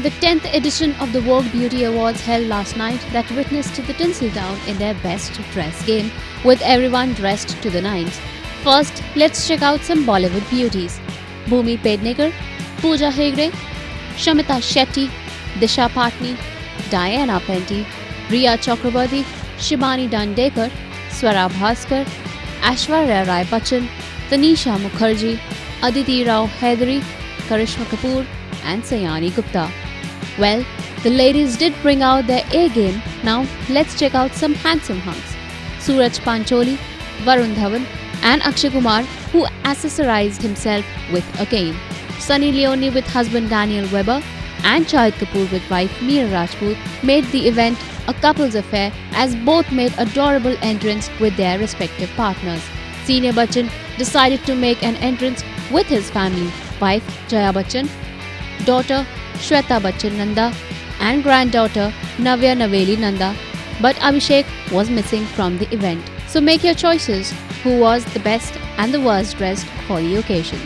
The 10th edition of the Vogue Beauty Awards held last night that witnessed the Tinseltown in their best dress game, with everyone dressed to the nines. First, let's check out some Bollywood beauties. Bhumi Pednekar, Pooja Hegde, Shamita Shetty, Disha Patani, Diana Penty, Rhea Chakraborty, Shibani Dandekar, Swara Bhaskar, Aishwarya Rai Bachchan, Tanisha Mukherjee, Aditi Rao Hydari, Karisma Kapoor, and Sayani Gupta. Well, the ladies did bring out their A game. Now, let's check out some handsome hunks. Suraj Pancholi, Varun Dhawan, and Akshay Kumar, who accessorized himself with a cane. Sunny Leone with husband Daniel Weber and Shahid Kapoor with wife Mira Rajput made the event a couple's affair as both made adorable entrance with their respective partners. Senior Bachchan decided to make an entrance with his family, wife Jaya Bachchan, daughter Shweta Bachchan Nanda, and granddaughter Navya Naveli Nanda, but Abhishek was missing from the event. So make your choices who was the best and the worst dressed for the occasion.